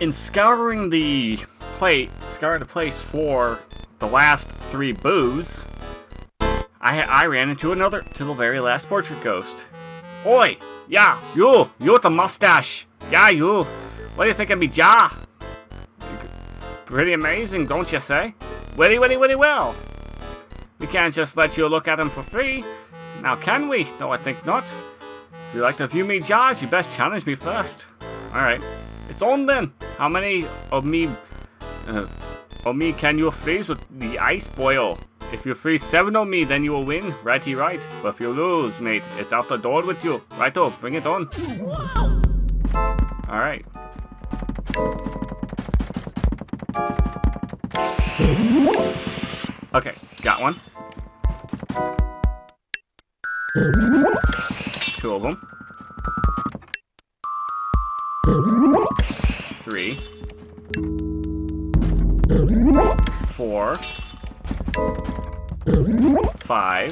In scouring the plate, scouring the place for the last three boos, I I ran into another, to the very last portrait ghost. Oi! Yeah, you! You with the mustache! Yeah, you! What do you think of me jaw? Pretty amazing, don't you say? Willy, willy, willy, well! We can't just let you look at him for free. Now can we? No, I think not. If you like to view me jaws, you best challenge me first. Alright. It's on then. How many of me... Uh, of me can you freeze with the ice boil? If you freeze seven of me, then you will win. Righty right. But if you lose, mate, it's out the door with you. Righto, bring it on. Alright. Okay, got one. Two of them. Five.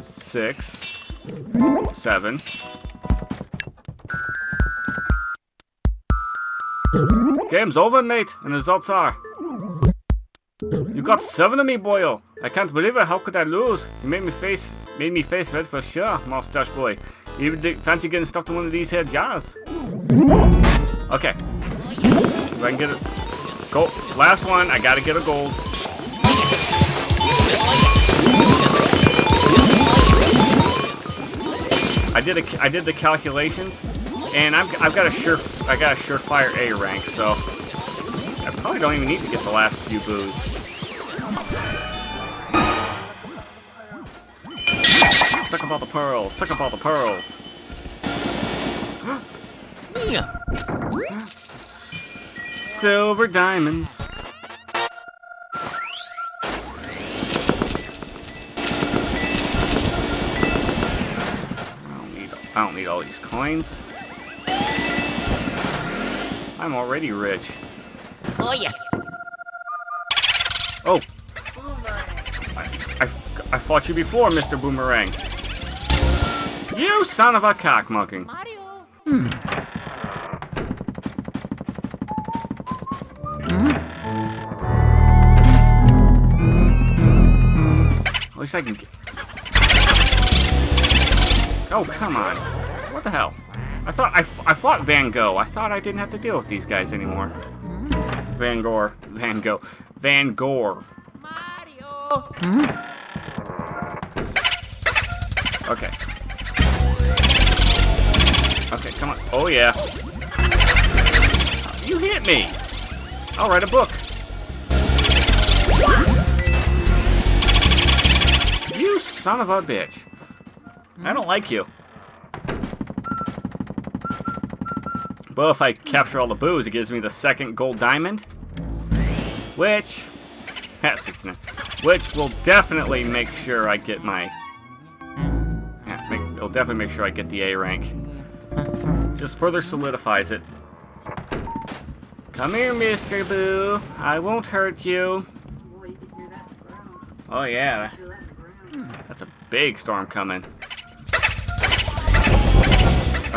Six. Seven. Game's over, mate, and results are... You got seven of me, boyo. I can't believe it. How could I lose? You made me face, made me face red for sure, mustache boy. You fancy getting stuck in one of these here jars? Okay. If I can get it. Go. Last one. I gotta get a gold. Did a, I did the calculations, and I've, I've got a sure I got a surefire A rank, so I probably don't even need to get the last few boos. Suck up all the pearls. Suck up all the pearls. Silver diamonds. I don't need all these coins. I'm already rich. Oh yeah. Oh. I, I, I fought you before, Mr. Boomerang. You son of a cockmucking. Mario. Hmm. Hmm. Hmm. At least I can get... Oh, come on. What the hell? I thought I, I fought Van Gogh. I thought I didn't have to deal with these guys anymore. Van Gore. Van Gogh. Van Gore. Mario. Okay. Okay, come on. Oh, yeah. You hit me. I'll write a book. You son of a bitch. I don't like you. But if I capture all the boos, it gives me the second gold diamond. Which... At 69. Which will definitely make sure I get my... Yeah, make, it'll definitely make sure I get the A rank. Just further solidifies it. Come here, Mr. Boo. I won't hurt you. Oh, yeah. That's a big storm coming.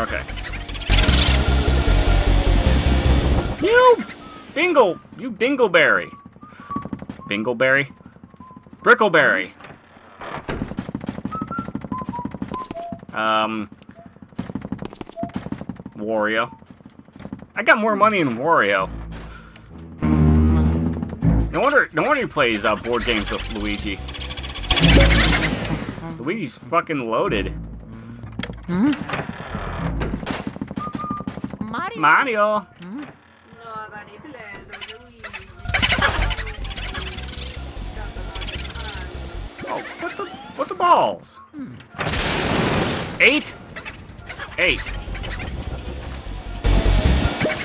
Okay. You bingle, you dingleberry. Bingleberry? Brickleberry. Um, Wario. I got more money than Wario. No wonder, no wonder he plays uh, board games with Luigi. Luigi's fucking loaded. Mario. Mario. No, vad är det för länder? Louise. Oh, what the, what the balls? Eight? Eight.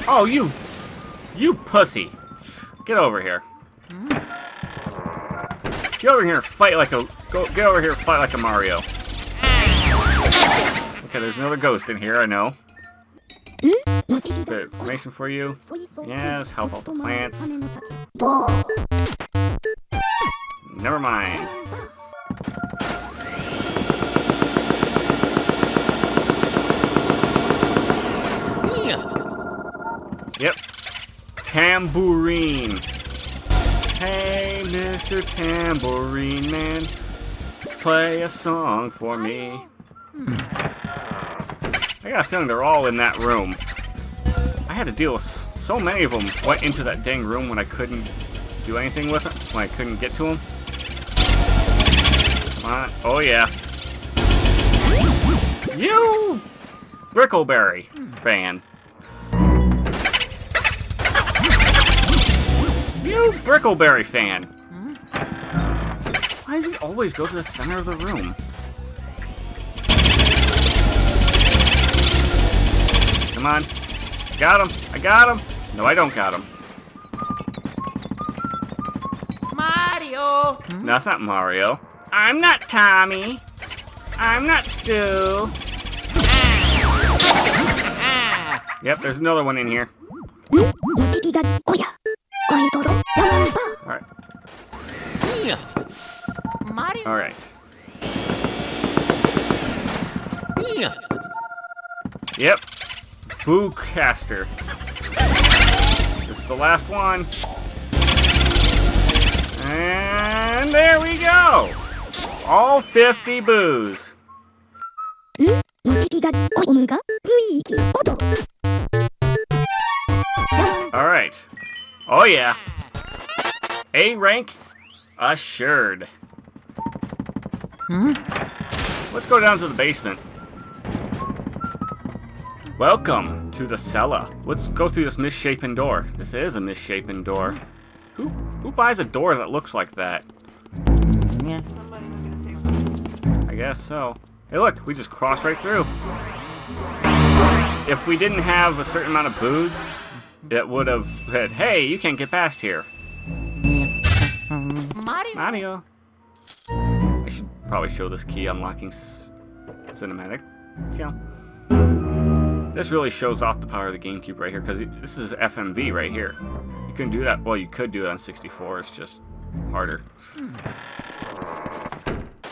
Oh, you, you pussy. Get over here. Get over here and fight like a, go, get over here and fight like a Mario. Okay, there's another ghost in here, I know. Bit information for you. Yes, help out the plants. Never mind. Yep. Tambourine. Hey, Mr. Tambourine Man, play a song for me. I got a feeling they're all in that room. I had to deal with so many of them went into that dang room when I couldn't do anything with them, when I couldn't get to them. Come on. Oh, yeah. You! Brickleberry fan. You Brickleberry fan. Why does he always go to the center of the room? Come on. Got him. I got him. No, I don't got him. Mario. No, that's not Mario. I'm not Tommy. I'm not Stu. yep, there's another one in here. Alright. Alright. Yep, Boocaster. This is the last one. And there we go! All 50 boos. Alright. Oh yeah. A rank assured. Hmm? Let's go down to the basement. Welcome to the cellar. Let's go through this misshapen door. This is a misshapen door. Who who buys a door that looks like that? Yeah. Somebody looking to save money. I guess so. Hey look, we just crossed right through. If we didn't have a certain amount of booze, it would have said, hey, you can't get past here. Mario. Mario. I should probably show this key unlocking s- cinematic. Yeah. This really shows off the power of the GameCube right here, because this is FMV right here. You couldn't do that. Well, you could do it on 64. It's just harder.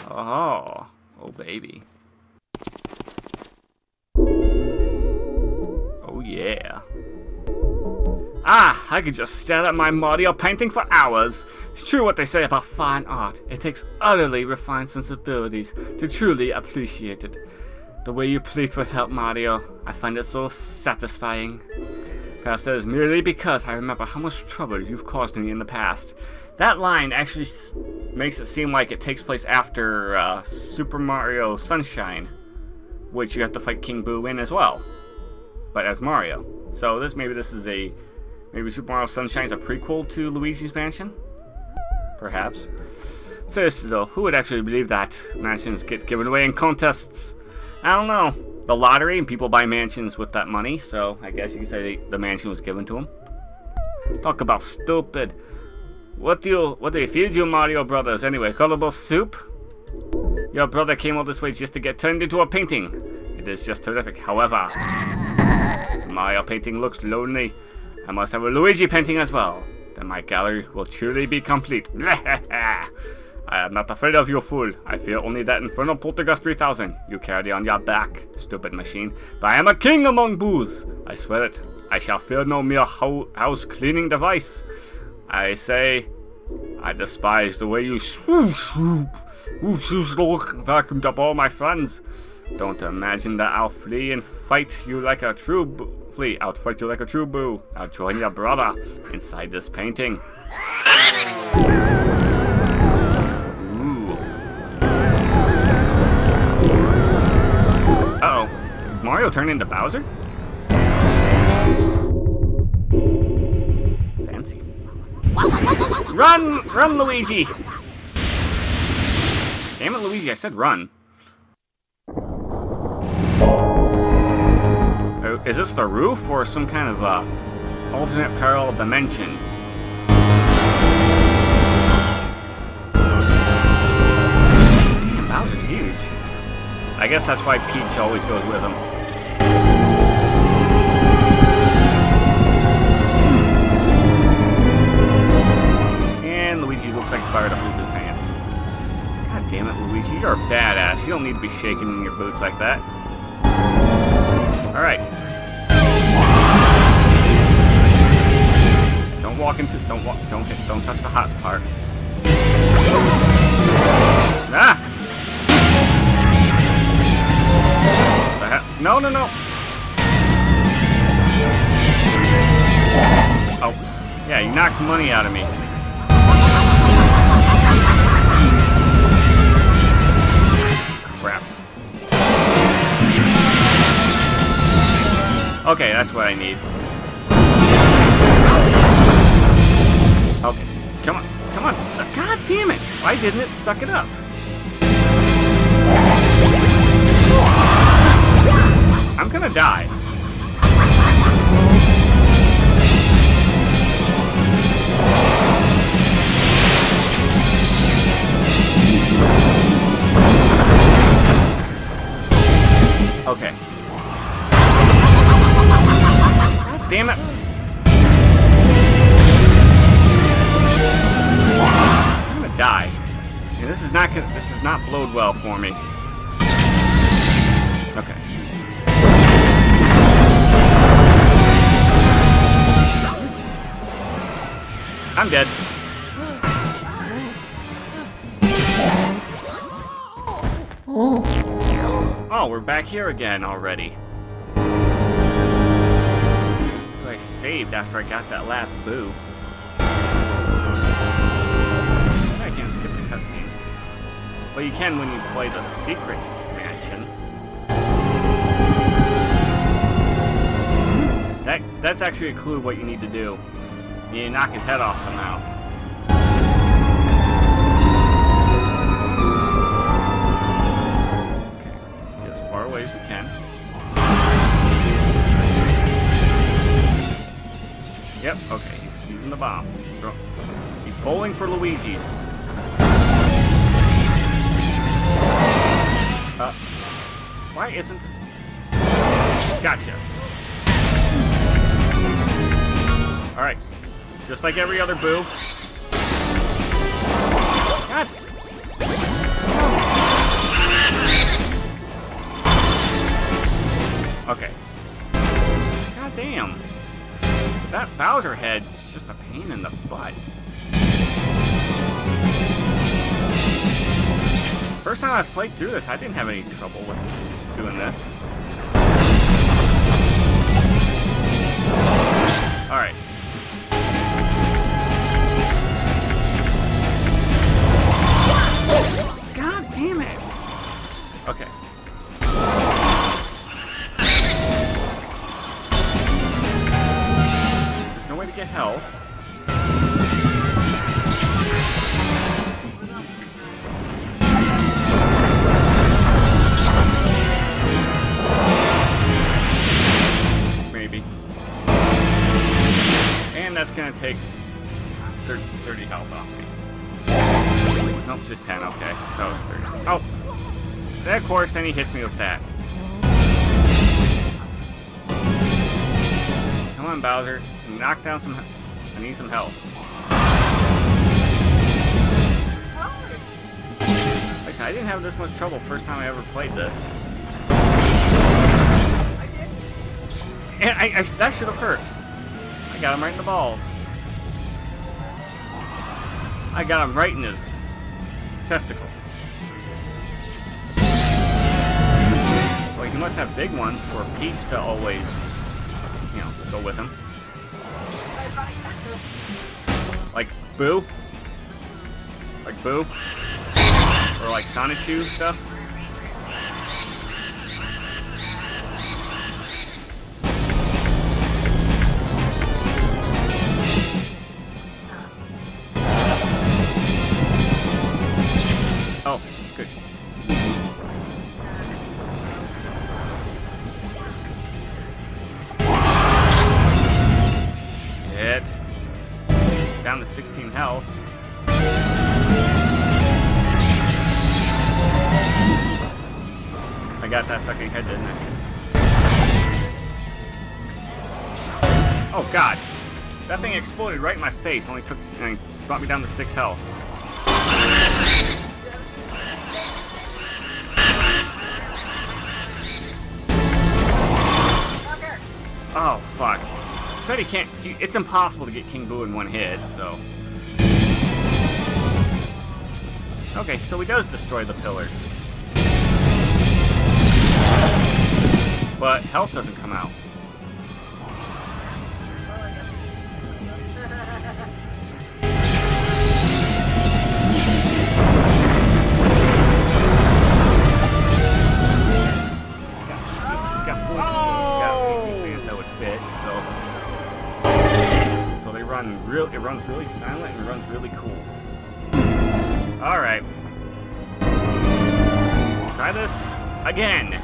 Oh, oh baby. Oh yeah. Ah, I could just stare at my Mario painting for hours. It's true what they say about fine art. It takes utterly refined sensibilities to truly appreciate it. The way you plead for help, Mario, I find it so satisfying. Perhaps that is merely because I remember how much trouble you've caused me in the past. That line actually makes it seem like it takes place after uh, Super Mario Sunshine, which you have to fight King Boo in as well, but as Mario. So this maybe this is a maybe Super Mario Sunshine is a prequel to Luigi's Mansion, perhaps. Seriously though, who would actually believe that mansions get given away in contests? I don't know. The lottery and people buy mansions with that money, so I guess you could say the mansion was given to them. Talk about stupid. What do you, what do you feed you, Mario Brothers? Anyway, colorful soup? Your brother came all this way just to get turned into a painting. It is just terrific. However, Mario painting looks lonely. I must have a Luigi painting as well. Then my gallery will truly be complete. I am not afraid of you, fool. I fear only that infernal Poltergust 3000 you carry on your back, stupid machine. But I am a king among boos. I swear it. I shall fear no mere ho- house cleaning device. I say, I despise the way you swoop, swoop, look, vacuumed up all my friends. Don't imagine that I'll flee and fight you like a true boo. Flee, I'll fight you like a true boo. I'll join your brother inside this painting. Mario turned into Bowser? Fancy. Run! Run, Luigi! Damn it, Luigi, I said run. Oh, Is this the roof or some kind of uh, alternate parallel dimension? Damn, Bowser's huge. I guess that's why Peach always goes with him. About to poop his pants. God damn it, Luigi, you're a badass. You don't need to be shaking in your boots like that. Alright. Don't walk into. Don't walk. Don't hit. Don't touch the hot part. Ah! No, no, no. Oh, yeah, you knocked money out of me. Okay, that's what I need. Okay, come on, come on, su- God damn it! Why didn't it suck it up? I'm gonna die. Well for me. Okay. I'm dead. Oh, we're back here again already. I saved after I got that last boo. Well, you can when you play the secret mansion. That that's actually a clue what you need to do. You knock his head off somehow. As far away as we can. Yep, okay, he's using the bomb. He's bowling for Luigi's. Uh, why isn't... Gotcha. Alright, just like every other boo. God. Okay. God damn. That Bowser head's just a pain in the butt. First time I've played through this, I didn't have any trouble with doing this. Alright. God damn it! Okay. There's no way to get health. Maybe. And that's gonna take 30 health off me. Nope, just 10, okay. That was 30. Oh! Then of course, then he hits me with that. Come on, Bowser. Knock down some... I need some health. Said, I didn't have this much trouble first time I ever played this. I, I, that should have hurt. I got him right in the balls. I got him right in his testicles. Well, he must have big ones for Peach to always, you know, go with him. Like Boo? Like Boo? Or like Sonichu stuff? That sucking head, didn't I? Oh god. That thing exploded right in my face, only took and brought me down to 6 health. Oh, fuck. he can't. you- It's impossible to get King Boo in one hit, so. Okay, so he does destroy the pillar. Fit. So. Oh! So they run real. It runs really silent and it runs really cool. All right. Try this again.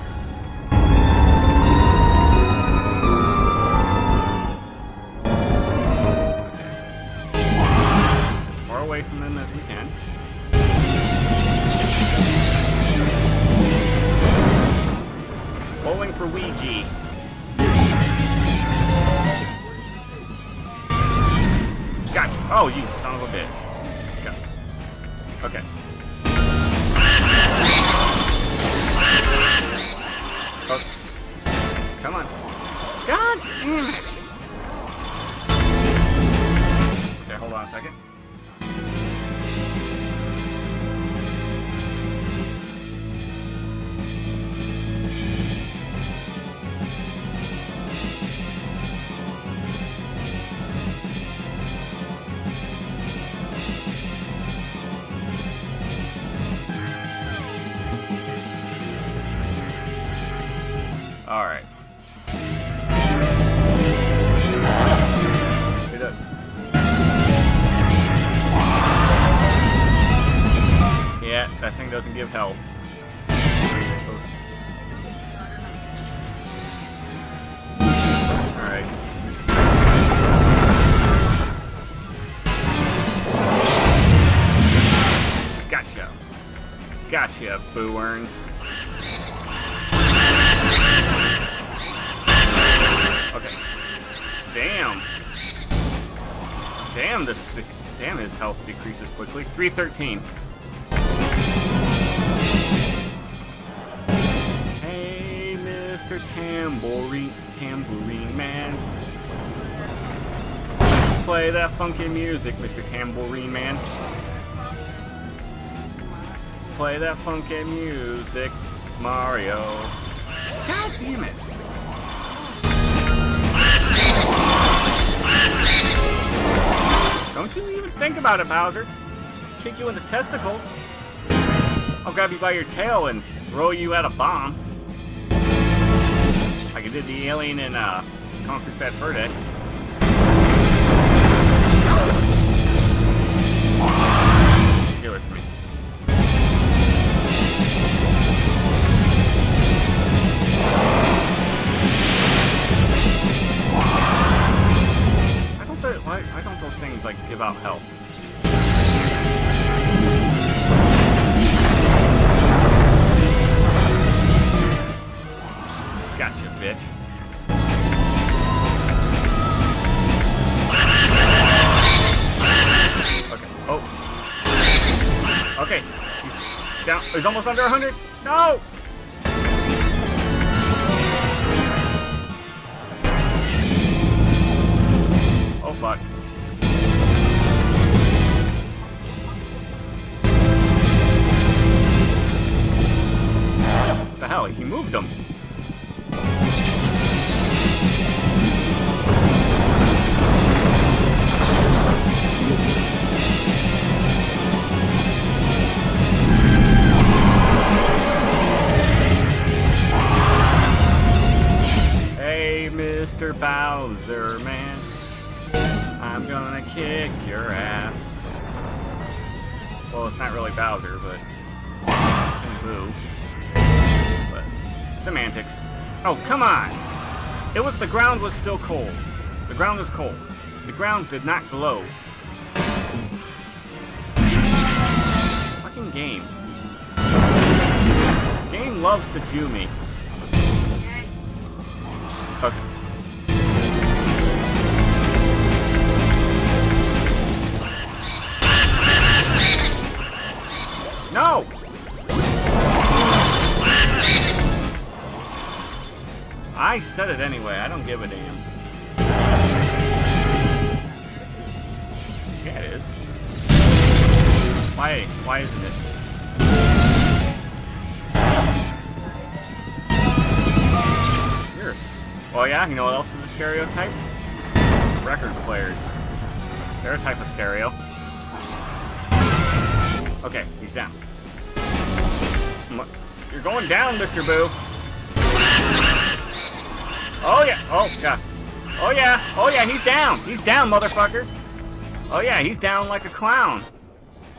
Gotcha, Boo Earns. Okay. Damn. Damn, this. Damn, his health decreases quickly. 313. Hey, Mr. Tambourine, Tambourine Man. Play that funky music, Mr. Tambourine Man. Play that funky music, Mario. God damn it. Don't you even think about it, Bowser. Kick you in the testicles. I'll grab you by your tail and throw you at a bomb. Like I did the alien in uh, Conker's Bad Fur Day. Things like give out health? Gotcha, bitch. Okay. Oh. Okay. He's down. He's almost under 100. No! Oh, fuck. Hell? He moved him. Hey, Mr. Bowser, man. I'm gonna kick your ass. Well, it's not really Bowser, but semantics. Oh, come on! It was the ground was still cold. The ground was cold. The ground did not glow. Fucking game. Game loves to Jew me. Okay. said it anyway. I don't give a damn. Yeah, it is. Why? Why isn't it? Yours. Well, yeah, you know what else is a stereotype? Record players. They're a type of stereo. Okay, he's down. You're going down, Mr. Boo! Oh yeah. Oh god. Oh yeah. Oh yeah. He's down. He's down, motherfucker. Oh yeah. He's down like a clown.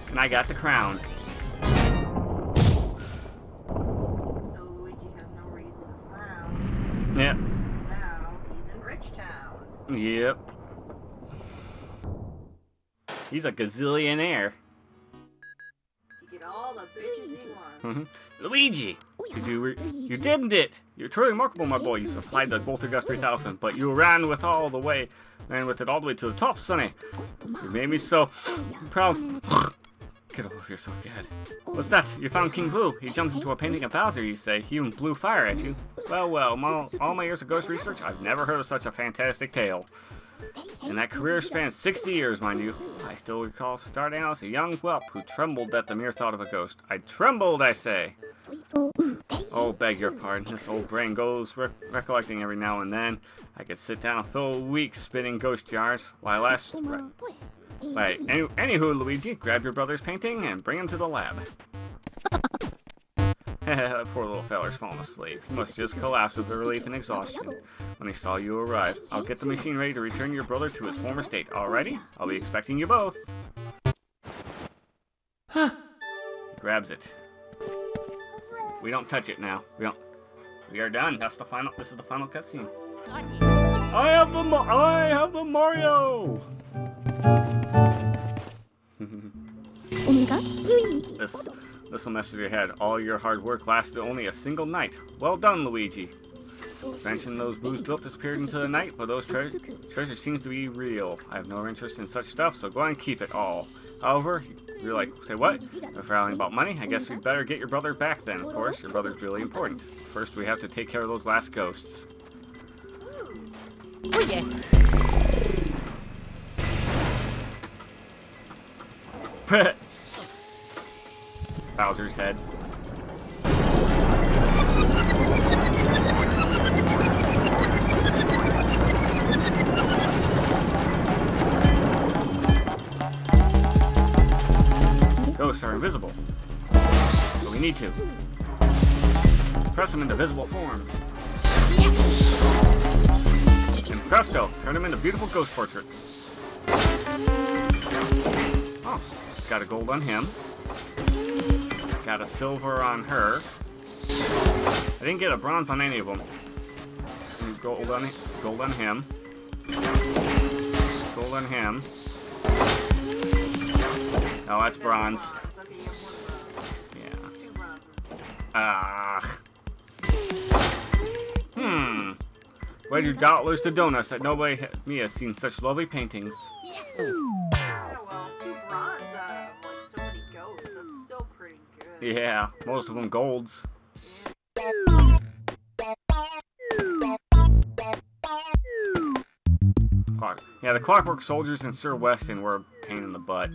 And I got the crown. So Luigi has no reason to frown. Yep. Now he's in Rich Town. Yep. He's a gazillionaire. You get all the bitches he wants. Mhm. Luigi, you, you didn't it. You're truly remarkable, my boy. You supplied the Poltergust 3000, but you ran with all the way, ran with it all the way to the top, Sonny. You made me so proud. Get over yourself, Gadd. What's that? You found King Boo. He jumped into a painting of Bowser, you say. He even blew fire at you. Well, well, my, all my years of ghost research, I've never heard of such a fantastic tale. And that career spans 60 years, mind you. I still recall starting out as a young whelp who trembled at the mere thought of a ghost. I trembled, I say. Oh, beg your pardon. This old brain goes rec recollecting every now and then. I could sit down and fill weeks spinning ghost jars. Why, last... Right. Any, anywho, Luigi, grab your brother's painting and bring him to the lab that poor little feller's fallen asleep. He must just collapse with the relief and exhaustion when he saw you arrive. I'll get the machine ready to return your brother to his former state. Alrighty? I'll be expecting you both. Huh. grabs it. We don't touch it now. We don't. We are done. That's the final. This is the final cutscene. I have the. I have the Mario. this this will mess with your head. All your hard work lasted only a single night. Well done, Luigi. Mention those blues built disappeared into the night, but those tre- treasure seems to be real. I have no interest in such stuff, so go and keep it all. However, you're like, say what? If we're rallying about money, I guess we'd better get your brother back then. Of course, your brother's really important. First, we have to take care of those last ghosts. Oh yeah. Bowser's head. Ghosts are invisible. So we need to. Press them into visible forms. And presto, turn them into beautiful ghost portraits. Oh, got a gold on him. Got a silver on her. I didn't get a bronze on any of them. Gold on gold on him. Gold on him. Oh, that's bronze. Yeah. Ah. Hmm. Where'd you dollars to donuts that nobody me has seen such lovely paintings? Yeah, most of them golds. Clock. Yeah, the Clockwork Soldiers and Sir Weston were a pain in the butt.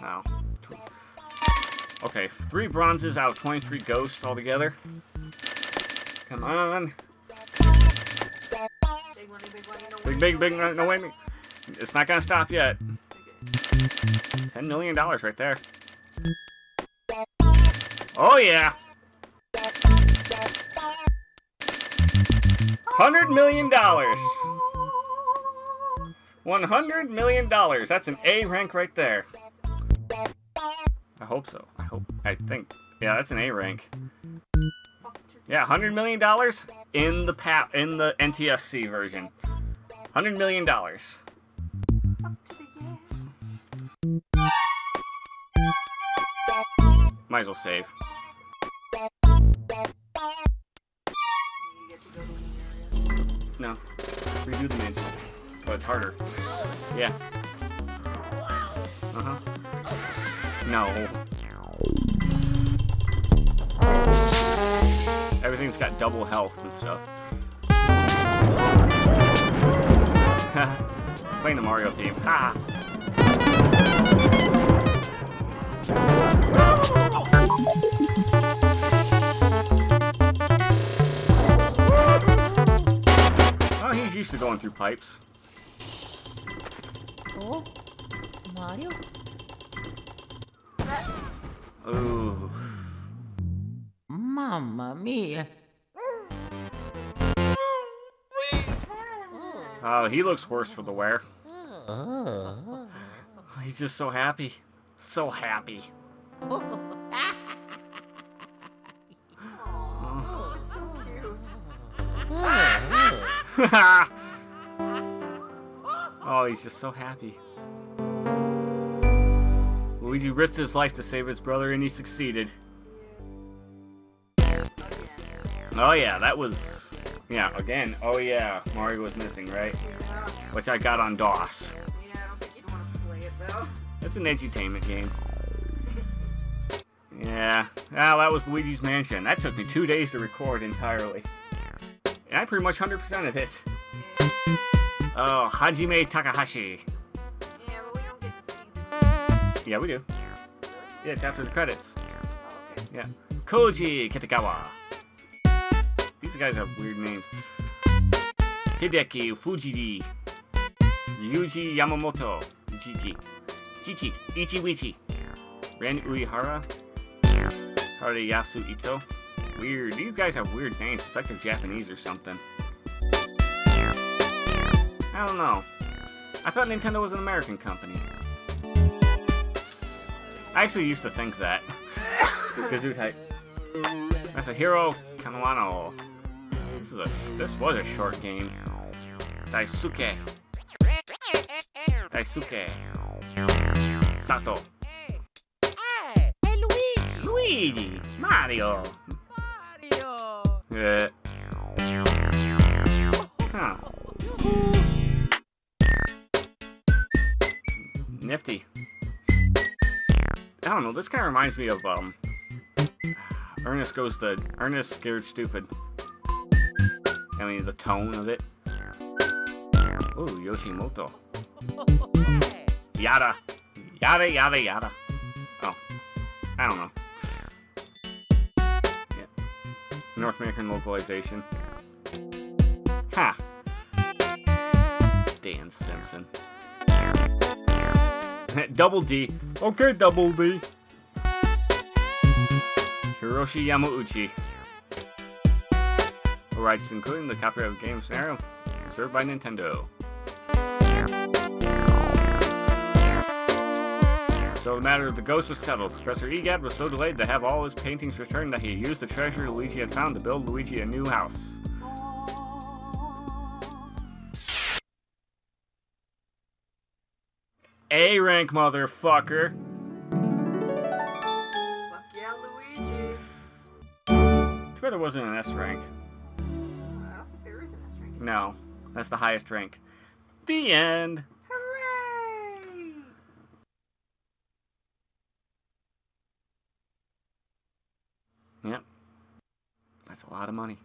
Wow. Okay, three bronzes out of 23 ghosts altogether. Come on. Big big Big, no wait. It's not gonna stop yet. Okay. $10 million right there. Oh, yeah. $100 million. $100 million. That's an A rank right there. I hope so. I hope. I think. Yeah, that's an A rank. Yeah, $100 million in the pap in the NTSC version. $100 million. Might as well save. You get to go to the area. No. Redo the menu. Oh, it's harder. Yeah. Uh-huh. No. Everything's got double health and stuff. Playing the Mario theme. Ha! Oh, he's used to going through pipes. Oh, Mario? Ooh. Mamma mia. Oh, he looks worse for the wear. Oh. He's just so happy. So happy. Oh. oh, he's just so happy. Luigi risked his life to save his brother and he succeeded. Oh yeah, that was... Yeah, again, oh yeah, Mario was missing, right? Which I got on DOS. Yeah, I don't think you'd want to play it though. It's an edutainment game. Yeah, well, that was Luigi's Mansion. That took me two days to record entirely. And I pretty much 100% of it. Oh, Hajime Takahashi. Yeah, but we don't get to see them. Yeah, we do. Yeah, it's after the credits. Oh, okay. Yeah. Koji Kitagawa. These guys have weird names. Hideki Fujiri. Yuji Yamamoto. Jiji. Chichi. Ichiwichi. Ren Uehara. Haruyasu Ito. Weird. These guys have weird names. It's like they're Japanese or something. I don't know. I thought Nintendo was an American company. I actually used to think that. Gesundheit. That's a hero Kanawano. This is a this was a short game. Daisuke. Daisuke. Sato. Hey, hey Luigi! Luigi. Mario. Yeah. Huh. Nifty. I don't know, this kind of reminds me of, um... Ernest Goes to... Ernest Scared Stupid. I mean, the tone of it. Ooh, Yoshimoto. Yada. Yada, yada, yada. Oh. I don't know. North American localization. Ha. Dan Simpson. Double D. Okay, Double D. Hiroshi Yamauchi. Rights including the copyright of game scenario reserved by Nintendo. So the matter of the ghost was settled. Professor Egad was so delayed to have all his paintings returned that he used the treasure Luigi had found to build Luigi a new house. A rank, motherfucker. Fuck yeah, Luigi. Too bad there wasn't an S rank. I don't think there is an S rank. No, that's the highest rank. The end. Hooray! Yep. That's a lot of money.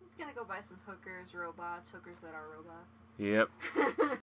He's gonna go buy some hookers, robots, hookers that are robots. Yep.